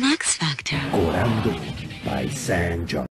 Max Factor. Corando by San John.